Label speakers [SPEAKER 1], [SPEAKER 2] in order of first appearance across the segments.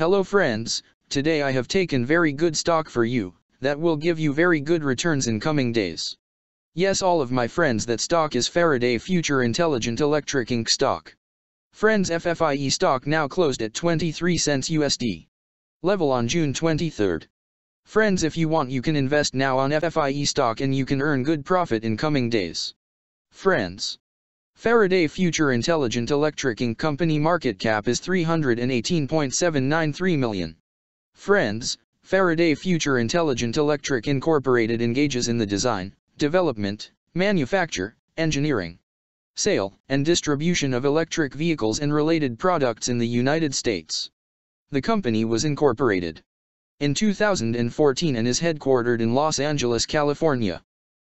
[SPEAKER 1] Hello friends, today I have taken very good stock for you, that will give you very good returns in coming days. Yes all of my friends that stock is Faraday Future Intelligent Electric Inc. stock. Friends FFIE stock now closed at 23 cents USD. Level on June 23rd. Friends if you want you can invest now on FFIE stock and you can earn good profit in coming days. Friends. Faraday Future Intelligent Electric Inc. company market cap is 318.793 million. Friends, Faraday Future Intelligent Electric Incorporated engages in the design, development, manufacture, engineering, sale, and distribution of electric vehicles and related products in the United States. The company was incorporated in 2014 and is headquartered in Los Angeles, California.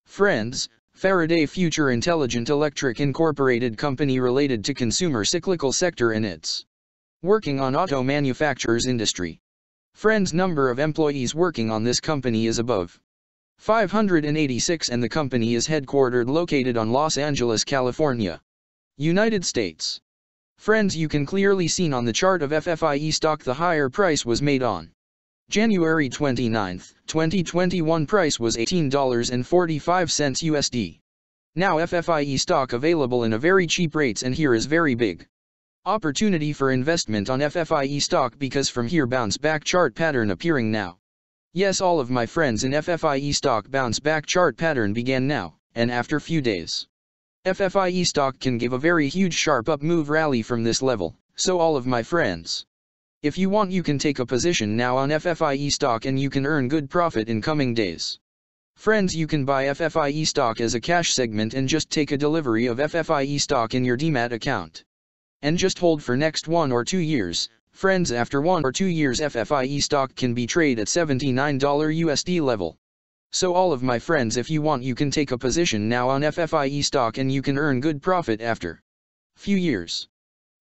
[SPEAKER 1] Friends, Faraday Future Intelligent Electric Incorporated company related to consumer cyclical sector and its working on auto manufacturers industry. Friends number of employees working on this company is above 586 and the company is headquartered located on Los Angeles, California, United States. Friends you can clearly seen on the chart of FFIE stock the higher price was made on January 29, 2021 price was $18.45 USD. Now FFIE stock available in a very cheap rates and here is very big. Opportunity for investment on FFIE stock because from here bounce back chart pattern appearing now. Yes all of my friends in FFIE stock bounce back chart pattern began now, and after few days. FFIE stock can give a very huge sharp up move rally from this level, so all of my friends. If you want you can take a position now on FFIE stock and you can earn good profit in coming days. Friends you can buy FFIE stock as a cash segment and just take a delivery of FFIE stock in your Demat account. And just hold for next one or two years, friends after one or two years FFIE stock can be trade at $79 USD level. So all of my friends if you want you can take a position now on FFIE stock and you can earn good profit after few years.